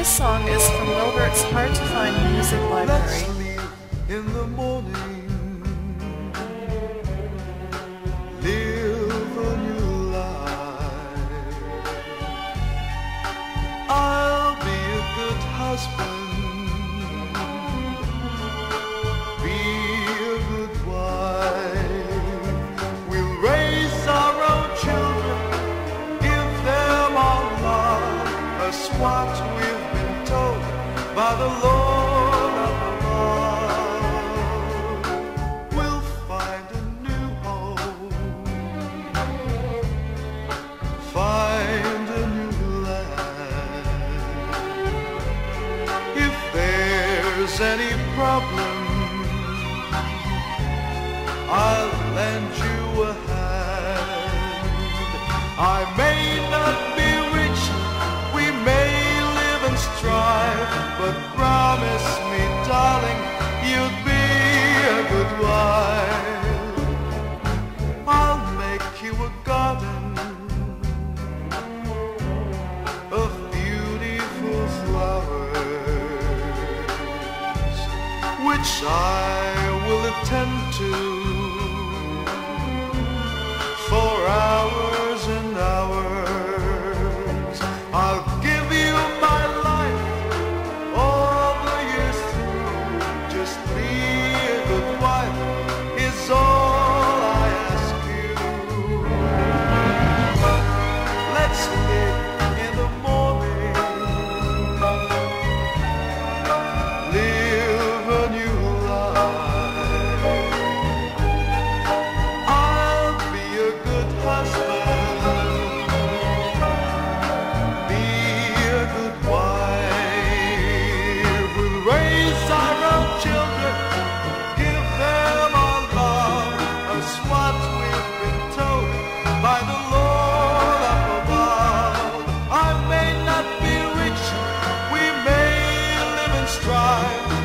This song is from Wilbert's Hard to Find Music Library. In the morning. Live a new life. I'll be a good husband. Be a good wife. We'll raise our own children. Give them our love. That's what any problem, I'll lend you a hand. I may and strive, but promise me, darling, you'll be a good wife. I'll make you a garden of beautiful flowers, which I will attend to time